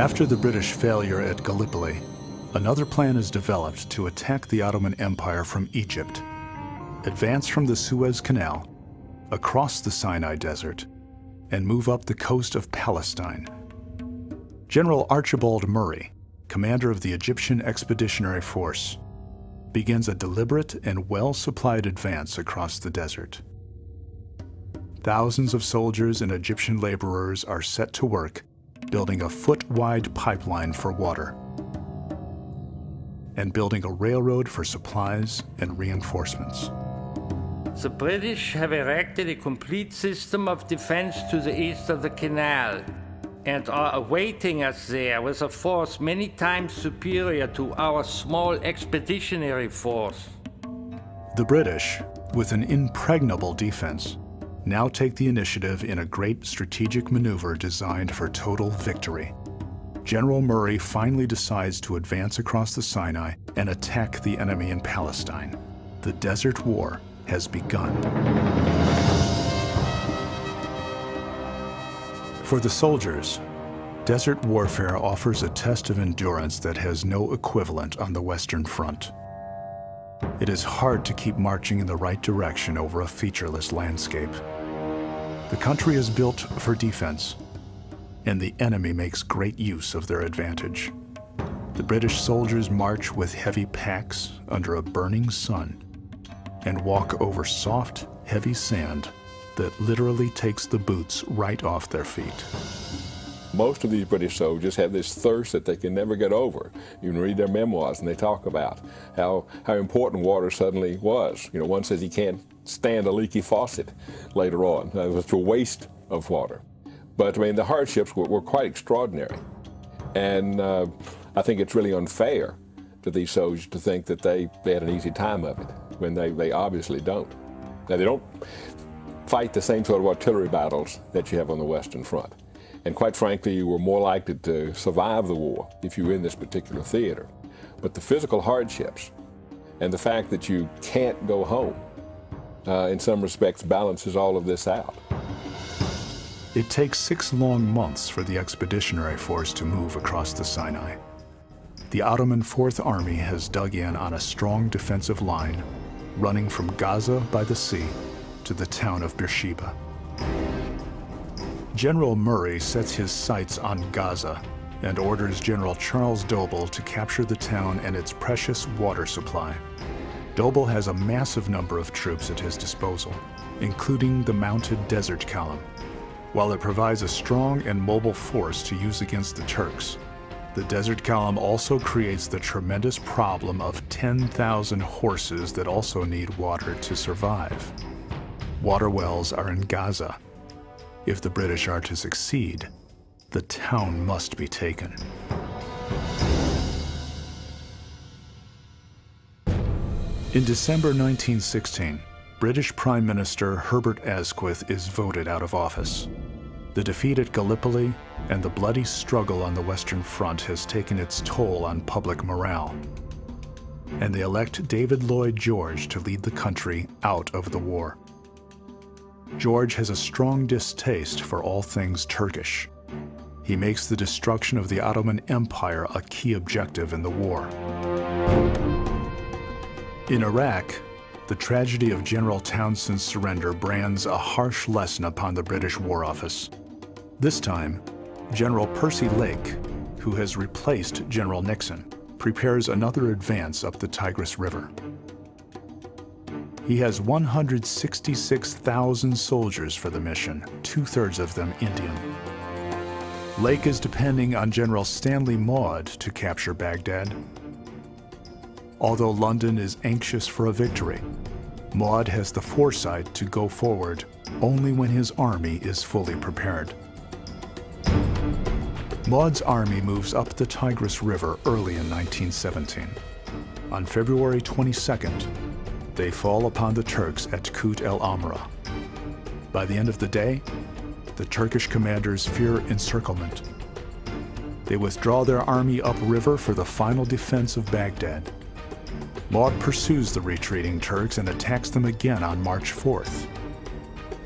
After the British failure at Gallipoli, another plan is developed to attack the Ottoman Empire from Egypt, advance from the Suez Canal, across the Sinai Desert, and move up the coast of Palestine. General Archibald Murray, commander of the Egyptian Expeditionary Force, begins a deliberate and well-supplied advance across the desert. Thousands of soldiers and Egyptian laborers are set to work building a foot-wide pipeline for water and building a railroad for supplies and reinforcements. The British have erected a complete system of defense to the east of the canal and are awaiting us there with a force many times superior to our small expeditionary force. The British, with an impregnable defense, now take the initiative in a great strategic maneuver designed for total victory. General Murray finally decides to advance across the Sinai and attack the enemy in Palestine. The Desert War has begun. For the soldiers, desert warfare offers a test of endurance that has no equivalent on the Western Front. It is hard to keep marching in the right direction over a featureless landscape. The country is built for defense, and the enemy makes great use of their advantage. The British soldiers march with heavy packs under a burning sun and walk over soft, heavy sand that literally takes the boots right off their feet. Most of these British soldiers have this thirst that they can never get over. You can read their memoirs and they talk about how, how important water suddenly was. You know, one says he can't stand a leaky faucet later on. It was a waste of water. But I mean, the hardships were, were quite extraordinary. And uh, I think it's really unfair to these soldiers to think that they, they had an easy time of it when they, they obviously don't. Now, they don't fight the same sort of artillery battles that you have on the Western Front. And quite frankly, you were more likely to survive the war if you were in this particular theater. But the physical hardships and the fact that you can't go home, uh, in some respects, balances all of this out. It takes six long months for the expeditionary force to move across the Sinai. The Ottoman Fourth Army has dug in on a strong defensive line running from Gaza by the sea to the town of Beersheba. General Murray sets his sights on Gaza and orders General Charles Dobell to capture the town and its precious water supply. Dobell has a massive number of troops at his disposal, including the mounted desert column. While it provides a strong and mobile force to use against the Turks, the desert column also creates the tremendous problem of 10,000 horses that also need water to survive. Water wells are in Gaza. If the British are to succeed, the town must be taken. In December 1916, British Prime Minister Herbert Asquith is voted out of office. The defeat at Gallipoli and the bloody struggle on the Western Front has taken its toll on public morale. And they elect David Lloyd George to lead the country out of the war. George has a strong distaste for all things Turkish. He makes the destruction of the Ottoman Empire a key objective in the war. In Iraq, the tragedy of General Townshend's surrender brands a harsh lesson upon the British War Office. This time, General Percy Lake, who has replaced General Nixon, prepares another advance up the Tigris River. He has 166,000 soldiers for the mission, two-thirds of them Indian. Lake is depending on General Stanley Maude to capture Baghdad. Although London is anxious for a victory, Maude has the foresight to go forward only when his army is fully prepared. Maude's army moves up the Tigris River early in 1917. On February 22nd, they fall upon the Turks at Kut el Amara. By the end of the day, the Turkish commanders fear encirclement. They withdraw their army upriver for the final defense of Baghdad. Maude pursues the retreating Turks and attacks them again on March 4th.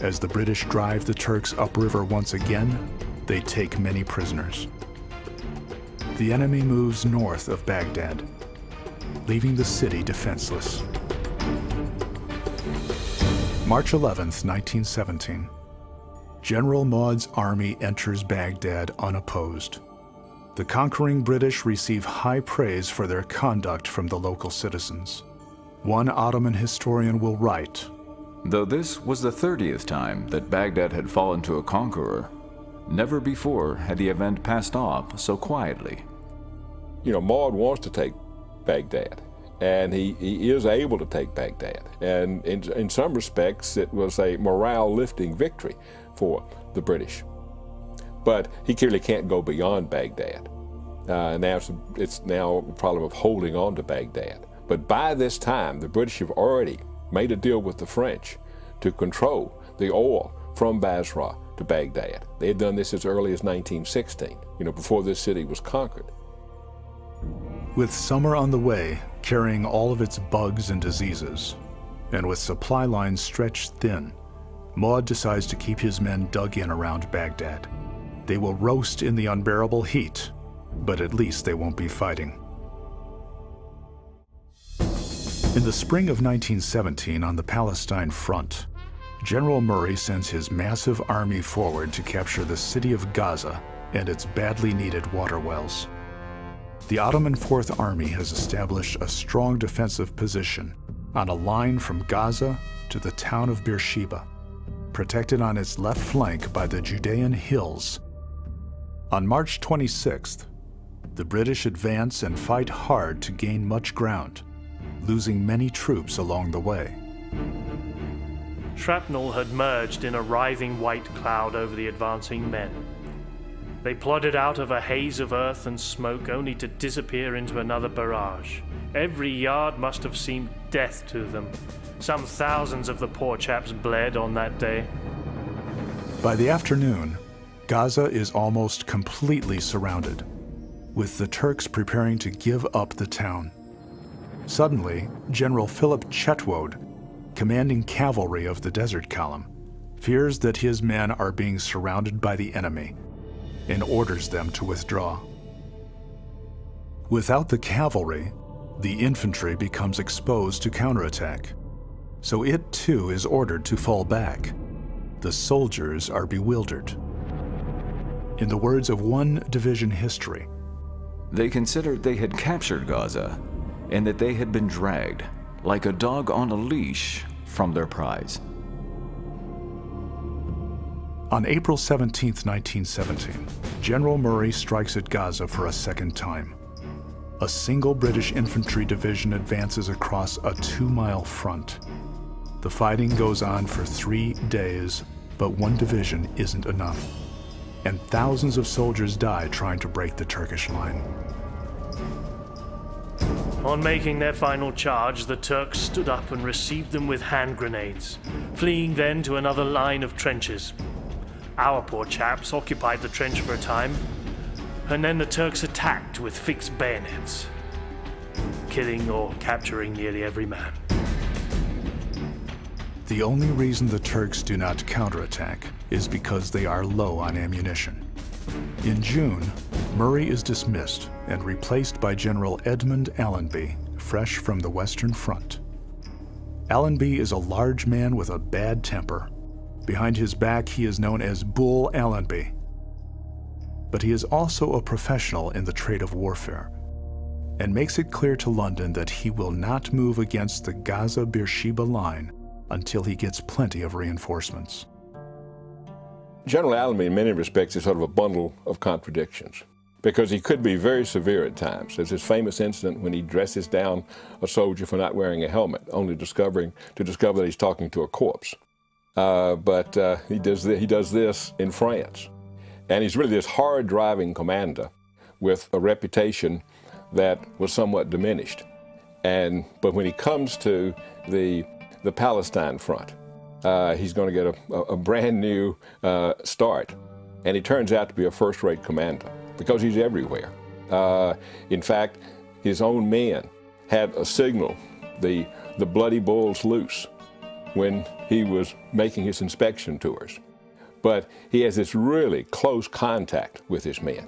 As the British drive the Turks upriver once again, they take many prisoners. the enemy moves north of Baghdad, leaving the city defenseless. March 11, 1917. General Maude's army enters Baghdad unopposed. The conquering British receive high praise for their conduct from the local citizens. One Ottoman historian will write, Though this was the 30th time that Baghdad had fallen to a conqueror, never before had the event passed off so quietly. You know, Maude wants to take Baghdad, and he, he is able to take Baghdad. And in, in some respects, it was a morale lifting victory for the British. But he clearly can't go beyond Baghdad. Uh, now it's, it's now a problem of holding on to Baghdad. But by this time, the British have already made a deal with the French to control the oil from Basra to Baghdad. They had done this as early as 1916, you know, before this city was conquered. With summer on the way, carrying all of its bugs and diseases, and with supply lines stretched thin, Maude decides to keep his men dug in around Baghdad. They will roast in the unbearable heat, but at least they won't be fighting. In the spring of 1917, on the Palestine front, General Murray sends his massive army forward to capture the city of Gaza and its badly needed water wells. The Ottoman Fourth Army has established a strong defensive position on a line from Gaza to the town of Beersheba, protected on its left flank by the Judean hills. On March 26th, the British advance and fight hard to gain much ground losing many troops along the way. Shrapnel had merged in a writhing white cloud over the advancing men. They plodded out of a haze of earth and smoke only to disappear into another barrage. Every yard must have seemed death to them. Some thousands of the poor chaps bled on that day. By the afternoon, Gaza is almost completely surrounded, with the Turks preparing to give up the town. Suddenly, General Philip Chetwode, commanding cavalry of the Desert Column, fears that his men are being surrounded by the enemy and orders them to withdraw. Without the cavalry, the infantry becomes exposed to counterattack, so it too is ordered to fall back. The soldiers are bewildered. In the words of one division history, they considered they had captured Gaza and that they had been dragged, like a dog on a leash, from their prize. On April 17, 1917, General Murray strikes at Gaza for a second time. A single British infantry division advances across a two-mile front. The fighting goes on for three days, but one division isn't enough. And thousands of soldiers die trying to break the Turkish line. On making their final charge, the Turks stood up and received them with hand grenades, fleeing then to another line of trenches. Our poor chaps occupied the trench for a time, and then the Turks attacked with fixed bayonets, killing or capturing nearly every man. The only reason the Turks do not counterattack is because they are low on ammunition. In June, Murray is dismissed and replaced by General Edmund Allenby, fresh from the Western Front. Allenby is a large man with a bad temper. Behind his back, he is known as Bull Allenby. But he is also a professional in the trade of warfare and makes it clear to London that he will not move against the Gaza Beersheba line until he gets plenty of reinforcements. General Allenby, in many respects, is sort of a bundle of contradictions because he could be very severe at times. There's his famous incident when he dresses down a soldier for not wearing a helmet, only discovering to discover that he's talking to a corpse. Uh, but uh, he, does th- he does this in France. And he's really this hard driving commander with a reputation that was somewhat diminished. And, but when he comes to the, the Palestine front, uh, he's going to get a, a brand new uh, start. And he turns out to be a first rate commander because he's everywhere. Uh, in fact, his own men had a signal, the, the bloody bulls loose, when he was making his inspection tours. But he has this really close contact with his men.